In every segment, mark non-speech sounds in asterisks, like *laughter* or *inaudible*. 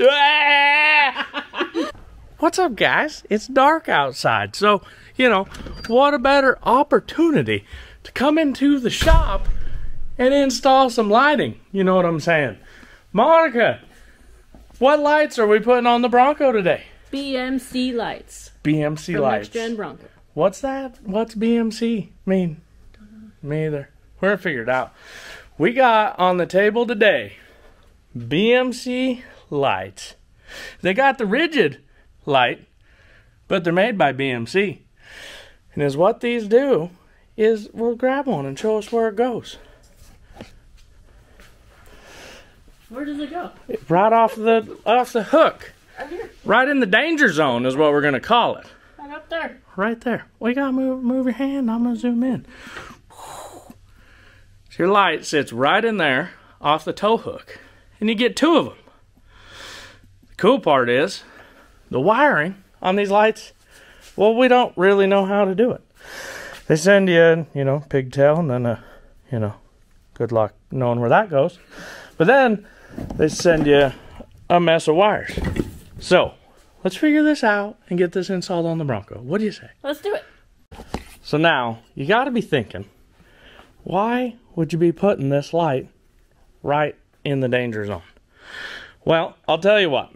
*laughs* What's up, guys? It's dark outside. So, you know, what a better opportunity to come into the shop and install some lighting. You know what I'm saying? Monica, what lights are we putting on the Bronco today? BMC lights. BMC From lights. NexGen Bronco. What's that? What's BMC mean? Me either. We're gonna figure it out. We got on the table today BMC lights. They got the rigid light, but they're made by BMC. And is what these do is we'll grab one and show us where it goes. Where does it go? Right off the off the hook. Right here. Right in the danger zone is what we're gonna call it. Right up there. right there. We gotta move move your hand. I'm gonna zoom in. So your light sits right in there off the tow hook, and you get two of them. Cool part is the wiring on these lights. Well, we don't really know how to do it. They send you, you know, pigtail, and then a, you know, good luck knowing where that goes. But then they send you a mess of wires. So let's figure this out and get this installed on the Bronco. What do you say? Let's do it. So now you got to be thinking, why would you be putting this light right in the danger zone? Well, I'll tell you what.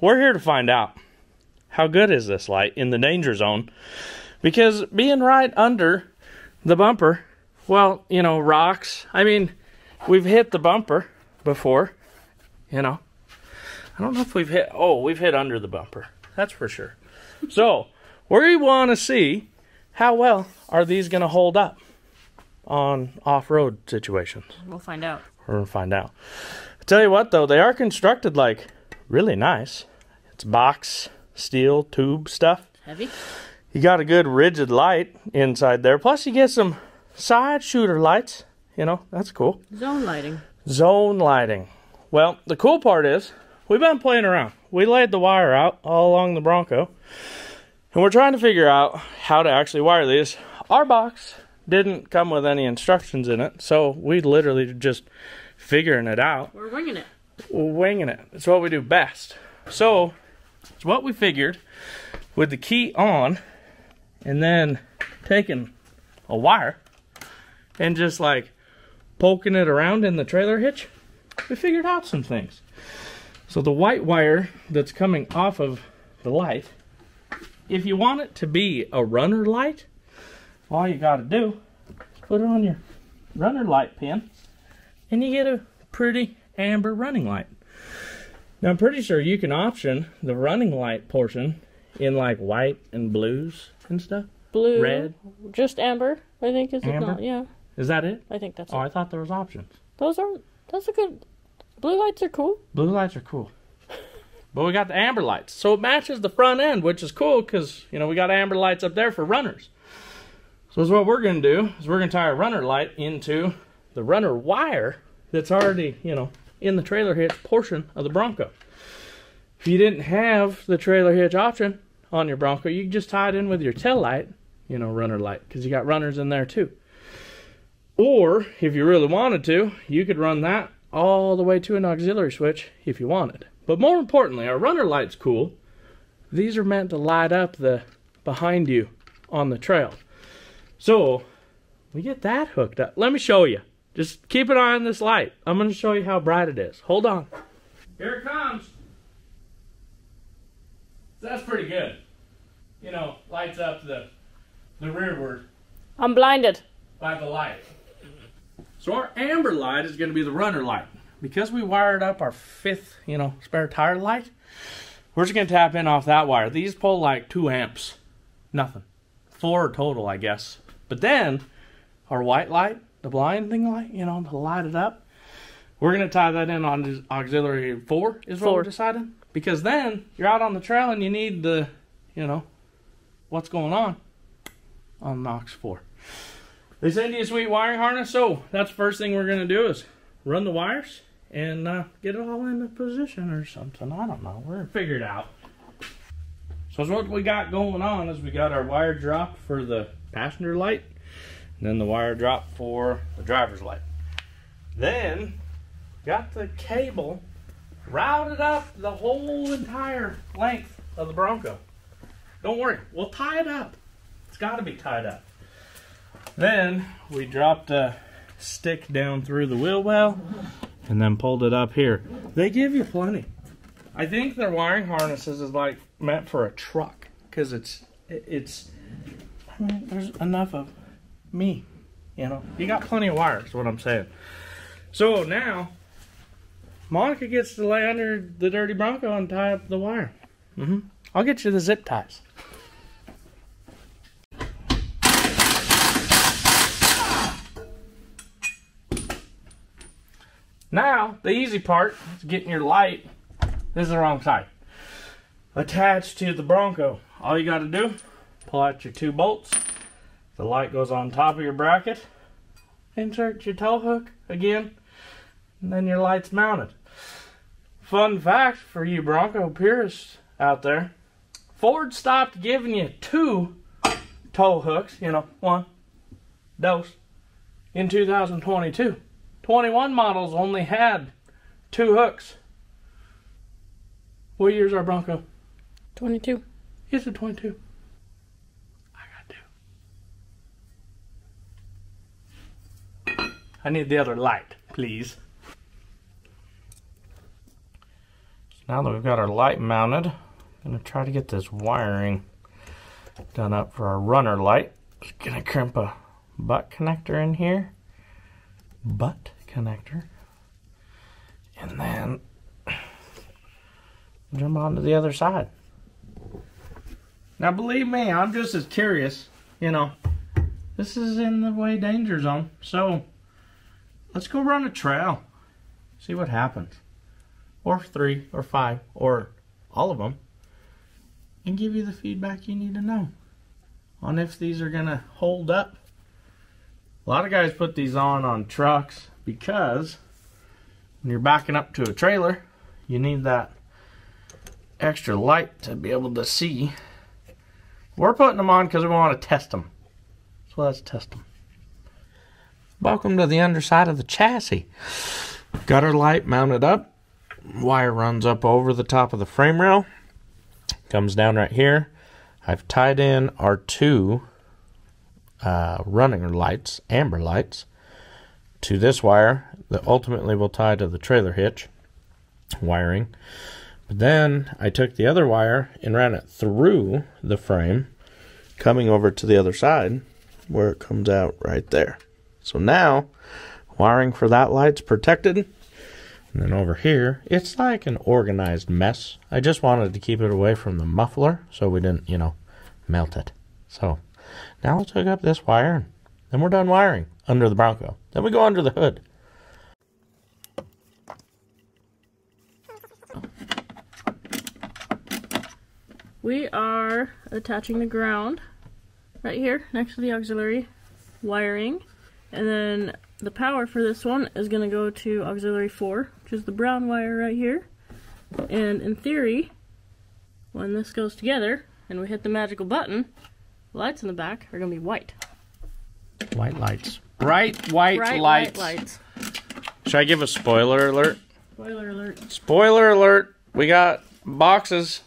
We're here to find out how good is this light in the danger zone because being right under the bumper, well, you know, rocks. I mean, we've hit the bumper before, you know. I don't know if we've hit Oh, we've hit under the bumper. That's for sure. *laughs* So, we want to see how well are these going to hold up on off-road situations? We'll find out. We're going to find out. Tell you what, though, they are constructed like really nice. It's box, steel, tube stuff. Heavy. You got a good rigid light inside there. Plus, you get some side shooter lights. You know, that's cool. Zone lighting. Zone lighting. Well, the cool part is we've been playing around. We laid the wire out all along the Bronco, and we're trying to figure out how to actually wire these. Our box didn't come with any instructions in it, so we literally just figuring it out, We're winging it. We're winging it. It's what we do best. So, it's what we figured with the key on, and then taking a wire and just like poking it around in the trailer hitch, we figured out some things. So the white wire that's coming off of the light, if you want it to be a runner light, all you got to do is put it on your runner light pin and you get a pretty amber running light. Now I'm pretty sure you can option the running light portion in like white and blues and stuff. Blue. Red. Just amber. I think is it not? Yeah. Is that it? I think that's Oh, it. I thought there was options. Those are. That's a good. Blue lights are cool. Blue lights are cool. But we got the amber lights. So it matches the front end, which is cool because, you know, we got amber lights up there for runners. So what we're going to do is we're going to tie a runner light into the runner wire that's already, you know, in the trailer hitch portion of the Bronco. If you didn't have the trailer hitch option on your Bronco, you just tie it in with your tail light, you know, runner light, because you got runners in there too. Or if you really wanted to, you could run that all the way to an auxiliary switch if you wanted. But more importantly, our runner light's cool. These are meant to light up the behind you on the trail. So we get that hooked up. Let me show you. Just keep an eye on this light. I'm going to show you how bright it is. Hold on. Here it comes. That's pretty good. You know, lights up the the rearward I'm blinded. by the light. So our amber light is going to be the runner light. Because we wired up our fifth, you know, spare tire light, we're just going to tap in off that wire. These pull like two amps. Nothing. Four total, I guess. But then our white light, the blind thing light, you know, to light it up, we're going to tie that in on auxiliary four, is what Four. we're deciding. Because then you're out on the trail and you need the, you know, what's going on on Aux 4. They send you a sweet wiring harness, so that's the first thing we're going to do is run the wires and uh, get it all into position or something. I don't know. We're to figure it out. So what we got going on is we got our wire drop for the passenger light, then the wire drop for the driver's light. Then got the cable routed up the whole entire length of the Bronco. Don't worry, we'll tie it up. It's got to be tied up. Then we dropped a stick down through the wheel well and then pulled it up here. They give you plenty. I think their wiring harnesses is like meant for a truck because it's it's. I mean, there's enough of me, you know. You got plenty of wires. What I'm saying. So now, Monica gets to lay under the dirty Bronco and tie up the wire. Mm -hmm. I'll get you the zip ties. Now, the easy part is getting your light. This is the wrong side. Attached to the Bronco. All you got to do, pull out your two bolts. The light goes on top of your bracket. Insert your tow hook again, and then your light's mounted. Fun fact for you Bronco purists out there Ford stopped giving you two tow hooks, you know, one dose, in 2022. 21 models only had two hooks. What year's our Bronco? 22. It's a 22. I got two. I need the other light, please. So now that we've got our light mounted, I'm to try to get this wiring done up for our runner light. Just to crimp a butt connector in here. Butt connector. And then jump onto the other side. Now, believe me, I'm just as curious. You know, this is in the way danger zone. So, let's go run a trail. See what happens. Or three, or five, or all of them. And give you the feedback you need to know on if these are going to hold up. A lot of guys put these on on trucks because when you're backing up to a trailer, you need that extra light to be able to see. We're putting them on because we want to test them. So let's test them. Welcome to the underside of the chassis. Gutter light mounted up. Wire runs up over the top of the frame rail. Comes down right here. I've tied in our two uh, running lights, amber lights, to this wire that ultimately will tie to the trailer hitch wiring. But then I took the other wire and ran it through the frame, coming over to the other side where it comes out right there. So now wiring for that light's protected. And then over here, it's like an organized mess. I just wanted to keep it away from the muffler so we didn't, you know, melt it. So now let's hook up this wire and then we're done wiring under the Bronco. Then we go under the hood. We are attaching the ground right here next to the auxiliary wiring. And then the power for this one is going to go to auxiliary 4, which is the brown wire right here. And in theory, when this goes together and we hit the magical button, the lights in the back are going to be white. White lights. Bright white Bright lights. white lights. Should I give a spoiler alert? Spoiler alert. Spoiler alert. We got boxes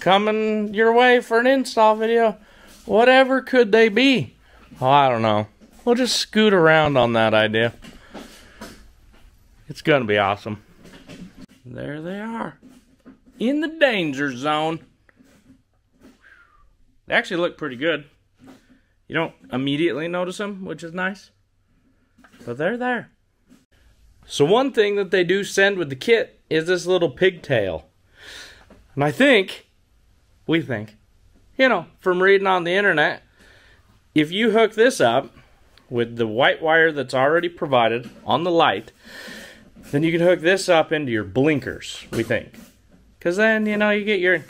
coming your way for an install video. Whatever could they be? Oh, I don't know. We'll just scoot around on that idea. It's going to be awesome. There they are. In the danger zone. They actually look pretty good. You don't immediately notice them, which is nice. But they're there. So one thing that they do send with the kit is this little pigtail. And I think, we think, you know, from reading on the internet, if you hook this up with the white wire that's already provided on the light, then you can hook this up into your blinkers, we think. Because then, you know, you get your,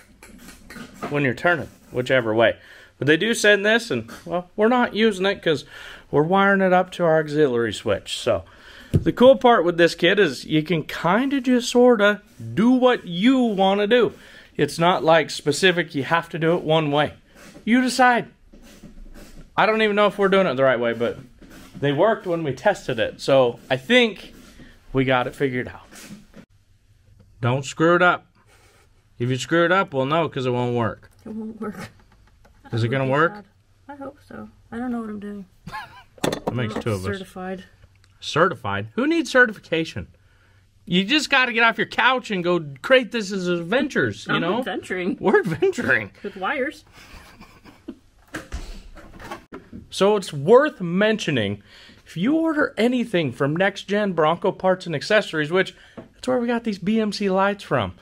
when you're turning, whichever way. But they do send this, and, well, we're not using it because we're wiring it up to our auxiliary switch. So, the cool part with this kit is you can kind of just sort of do what you want to do. It's not like specific, you have to do it one way. You decide. I don't even know if we're doing it the right way, but they worked when we tested it. So I think we got it figured out. Don't screw it up. If you screw it up, we'll know because it won't work. It won't work. *laughs* Is it gonna work? sad. I hope so. I don't know what I'm doing. That makes I'm two not of us. certified. Certified? Who needs certification? You just got to get off your couch and go create this as adventures, you I'm know? adventuring We're adventuring. with wires. So it's worth mentioning if you order anything from NexGen Bronco Parts and Accessories, which that's where we got these BMC lights from,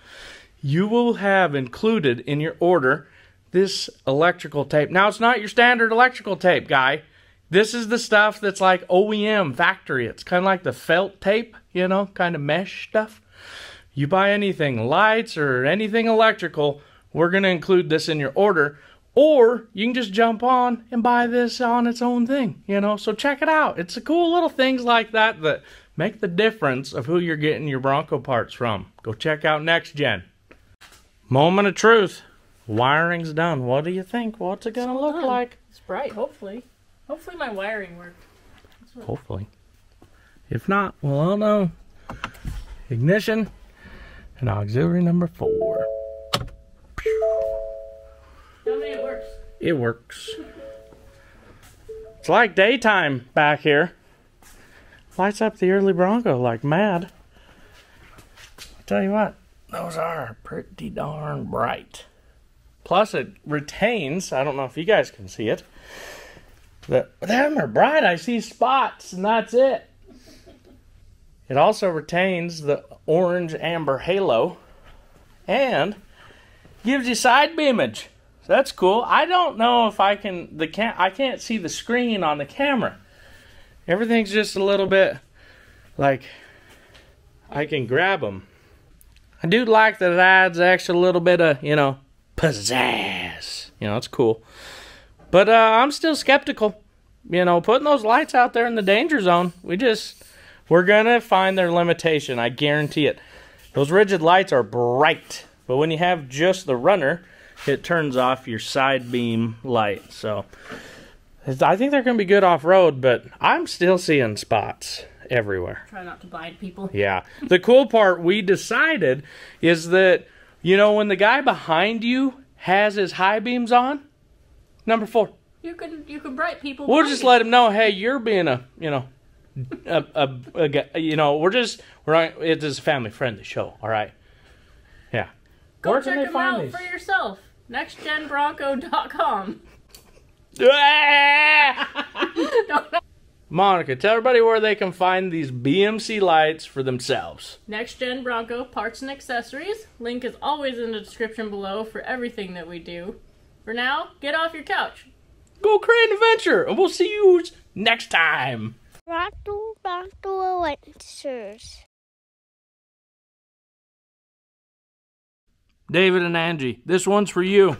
you will have included in your order this electrical tape. Now, it's not your standard electrical tape, guy. This is the stuff that's like OEM factory. It's kind of like the felt tape, you know, kind of mesh stuff. You buy anything, lights or anything electrical, we're going to include this in your order. Or you can just jump on and buy this on its own thing, you know. So check it out. It's the cool little things like that that make the difference of who you're getting your Bronco parts from. Go check out NexGen. Moment of truth. Wiring's done. What do you think? What's it gonna look done. like? It's bright, hopefully. Hopefully my wiring worked. Hopefully. If not, well, I'll know. Ignition and auxiliary number four. It works. It's like daytime back here. Lights up the early Bronco like mad. I tell you what, those are pretty darn bright. Plus, it retains. I don't know if you guys can see it. The, them are bright. I see spots, and that's it. It also retains the orange amber halo and gives you side beamage. That's cool. I don't know if I can the can I can't see the screen on the camera. Everything's just a little bit like I can grab them. I do like that it adds extra little bit of, you know, pizzazz. You know, it's cool. But uh, I'm still skeptical. You know, putting those lights out there in the danger zone, we just we're gonna find their limitation. I guarantee it. Those rigid lights are bright, but when you have just the runner, it turns off your side beam light. So I think they're going to be good off road, but I'm still seeing spots everywhere. Try not to blind people. Yeah. The cool part we decided is that, you know, when the guy behind you has his high beams on, number four, You can you can bright people. we'll just you. let him know, hey, you're being a, you know, a, a, a, guy- you know, we're just, we're not, it is a family friendly show, all right? Yeah. Go Where can check they them find out these? for yourself. NexGenBronco.com. *laughs* Monica, tell everybody where they can find these BMC lights for themselves. NexGen Bronco parts and accessories. Link is always in the description below for everything that we do. For now, get off your couch. Go create an adventure, and we'll see you next time. Rattle, rattle, adventures. David and Angie, this one's for you.